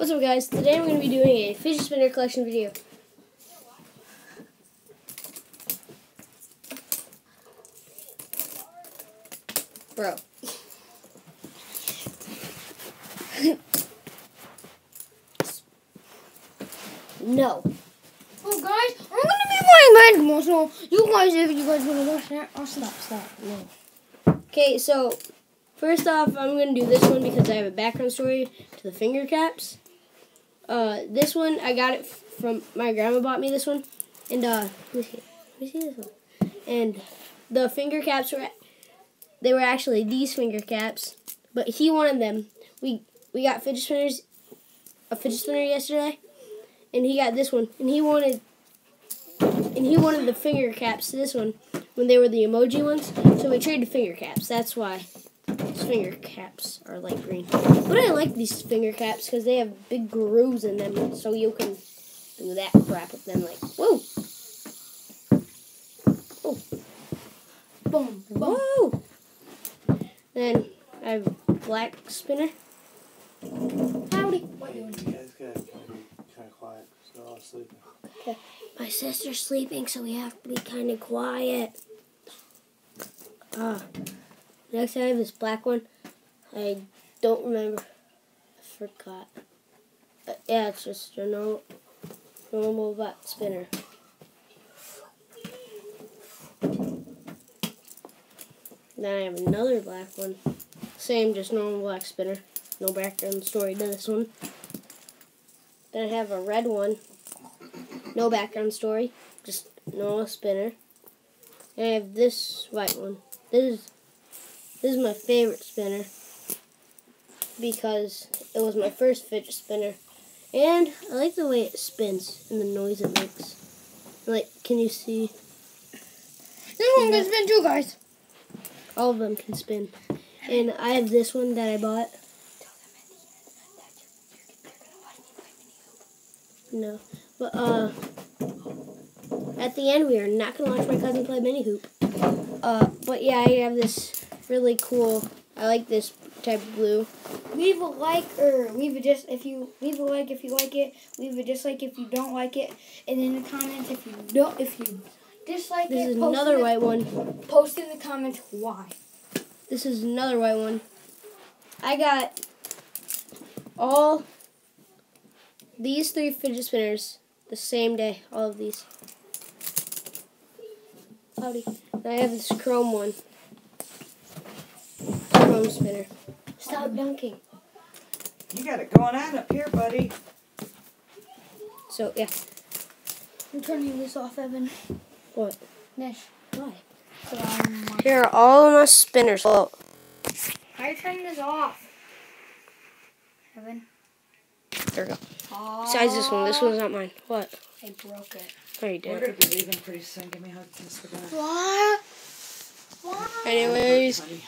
What's up guys? Today I'm going to be doing a fidget spinner collection video. Bro. no. Oh guys, I'm gonna be playing basketball, so you guys, if you guys wanna watch that, I'll stop, stop. No. Okay, so first off, I'm going to do this one because I have a background story to the finger caps. Uh, this one, I got it from, my grandma bought me this one. And, uh, let me see, let me see this one. And the finger caps were, they were actually these finger caps, but he wanted them. We, we got fidget spinners, a fidget spinner yesterday, and he got this one. And he wanted, and he wanted the finger caps this one when they were the emoji ones. So we traded finger caps. That's why these finger caps are light green. But I like these finger caps because they have big grooves in them, so you can do that crap with them. Like, whoa, Boom, boom. whoa. Then I have black spinner. Howdy. What you guys gotta be kind of quiet because they're all sleeping. My sister's sleeping, so we have to be kind of quiet. Ah. Next, I have this black one. I don't remember. I forgot. Uh, yeah, it's just a normal, normal black spinner. Then I have another black one. Same, just normal black spinner. No background story to this one. Then I have a red one. No background story. Just normal spinner. And I have this white one. This is this is my favorite spinner because it was my first fidget spinner. And I like the way it spins and the noise it makes. Like, can you see? This one can spin too, guys. All of them can spin. And I have this one that I bought. No. But, uh, at the end, we are not going to watch my cousin play mini hoop. Uh, but yeah, I have this really cool, I like this type of blue. Leave a like or leave a just if you leave a like if you like it. Leave a dislike if you don't like it, and in the comments if you don't if you dislike it. This it. is post another the, white one. Post in the comments why. This is another white one. I got all these three fidget spinners the same day. All of these. Howdy. And I have this chrome one. Chrome spinner. Stop dunking. You got it going on up here, buddy. So yeah. I'm turning this off, Evan. What? Nish. Why? So, um, Here are all of my spinners. Oh, how you turning this off? Evan. there we go. Oh, Besides this one, this one's not mine. What? I broke it. Oh, you We're did. gonna be leaving pretty soon. Give me a hug. Kiss. What? What? Anyways, Buddy.